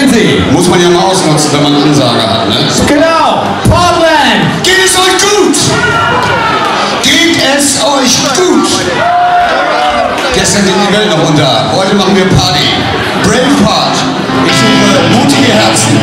sind Sie? Muss man ja mal ausnutzen, wenn man eine Ansage hat, ne? Genau, Portland! Geht es euch gut? Geht es euch gut? Gestern ging die Welt noch unter. Heute machen wir Party. Braveheart. Ich suche mutige Herzen.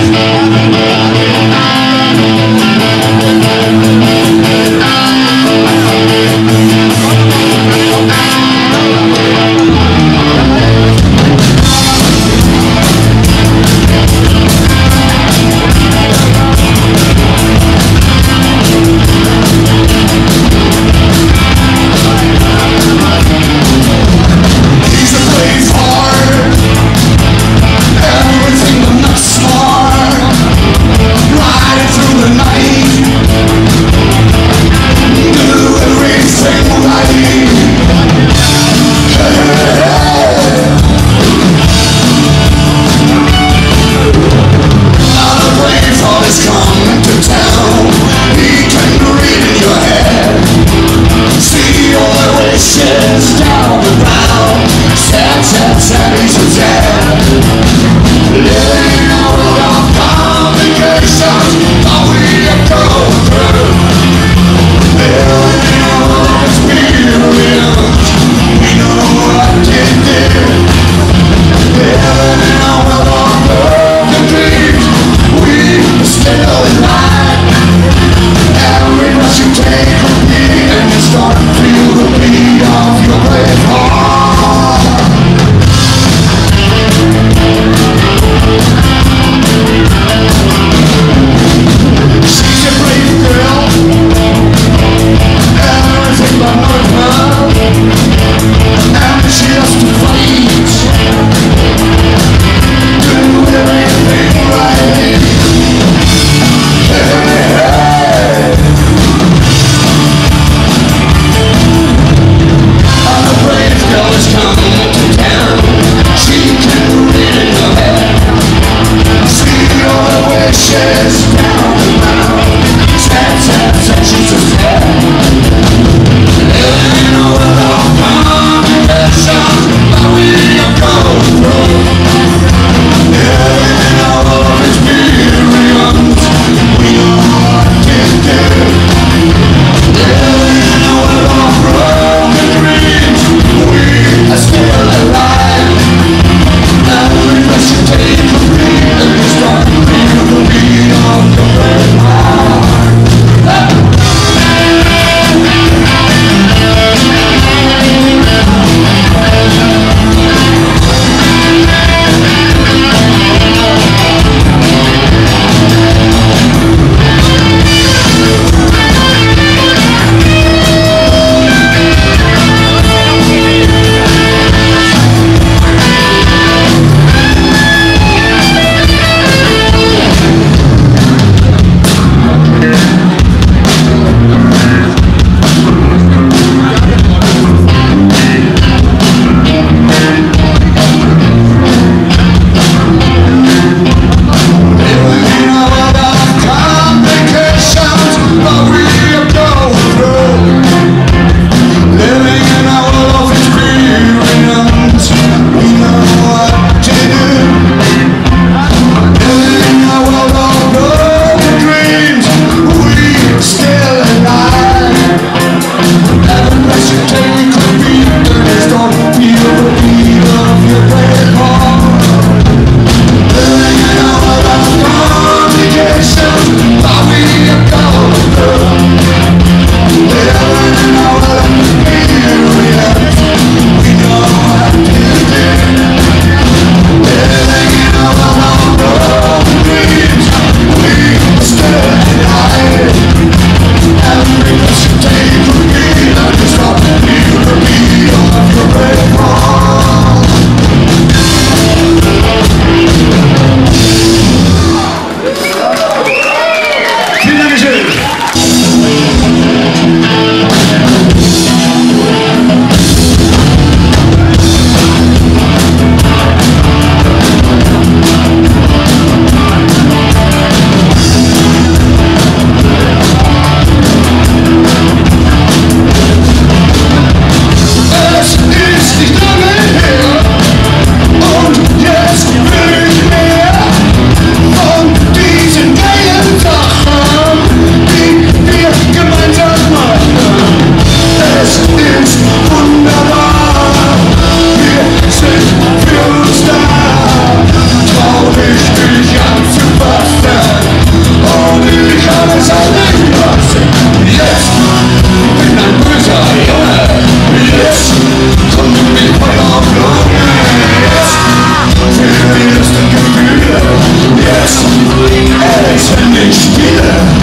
Yeah.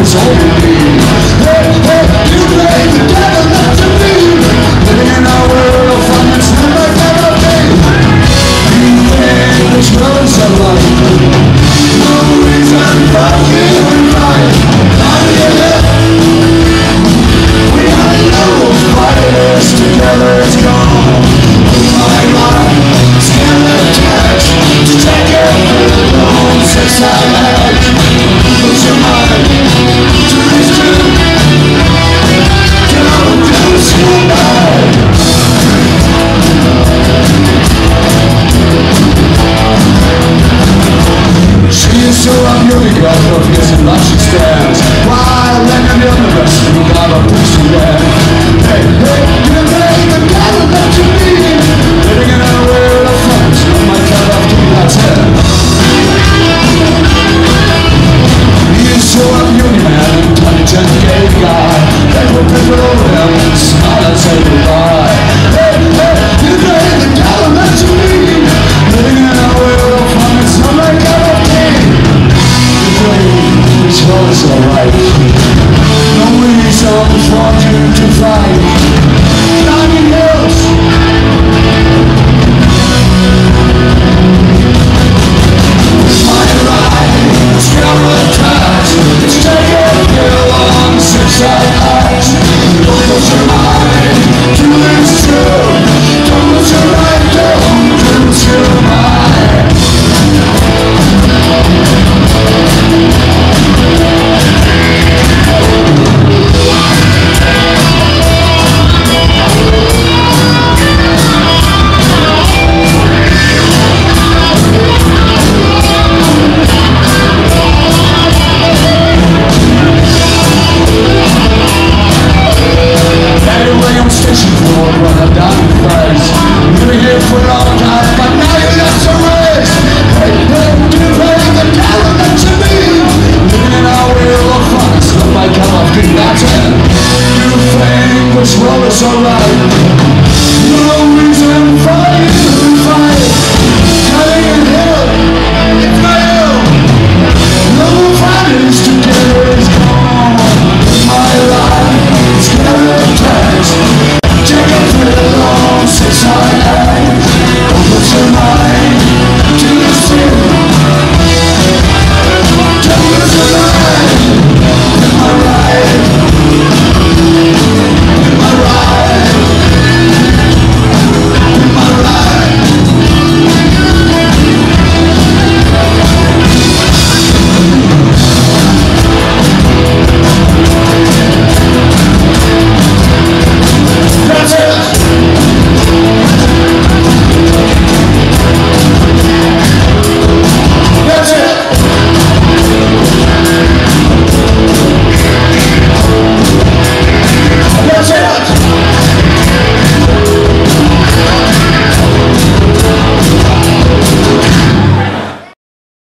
It's all me need Hey, hey, you. lay together not to be Living in a world, finding time like every day You think the troubles of life No reason for you in life How do